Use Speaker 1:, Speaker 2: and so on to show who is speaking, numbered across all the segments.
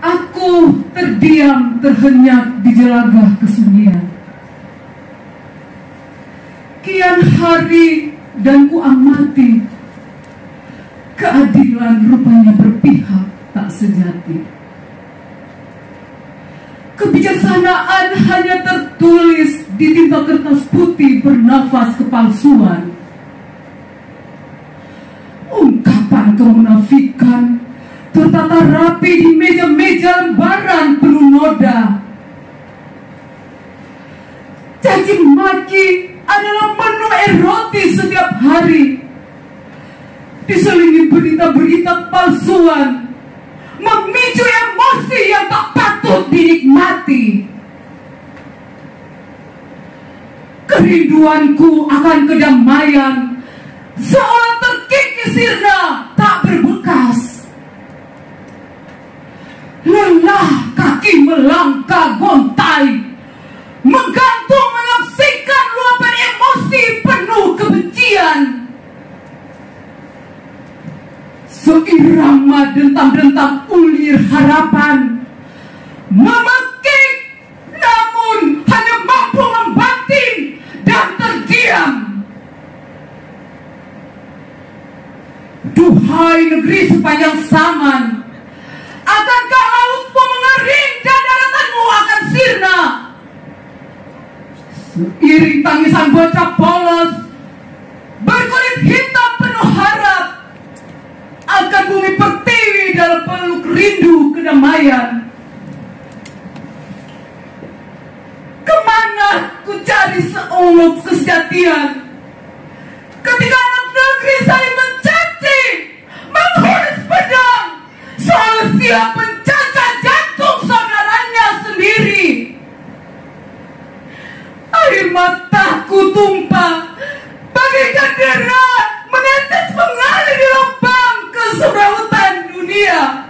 Speaker 1: Aku terdiam terhenyak di jelagah kesunyian. Kian hari dan ku amati keadilan rupanya berpihak tak sejati. Kebijaksanaan hanya tertulis di tinta kertas putih bernafas kepalsuan. Ungkapan kemunafikan tertata rapi di meja-meja lembaran penuh noda. Caci maki adalah menu erotis setiap hari. Diselingi berita-berita palsuan, memicu emosi yang tak patut dinikmati. Kerinduanku akan kedamaian seolah terkikis sirna tak berbekas. Gontai, menggantung menyaksikan luapan emosi penuh kebencian. Seirama dentang-dentang ulir harapan, memekik namun hanya mampu membatin dan terdiam. Duhai negeri sepanjang zaman, Seiring tangisan bocah polos, berkulit hitam penuh harap, akan bumi pertiwi dalam peluk rindu kedamaian. Ke mana ku cari seuluk kesejatian? Ketika anak negeri saling mencaci, menghunus pedang, soal siap Mataku tumpah bagaikan derai menetes mengalir di lubang kesemrawutan dunia.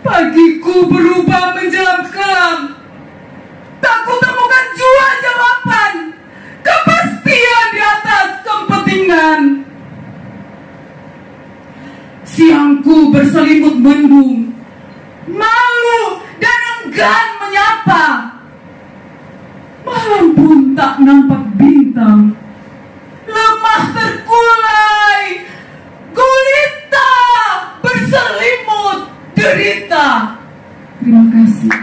Speaker 1: Pagiku berubah menjelang kelam. Tak kutemukan jua jawaban. Kepastian di atas kepentingan. Siangku berselimut mendung. Malu dan enggan menyapa nampak bintang. Lemah terkulai, gulita berselimut derita. Terima kasih.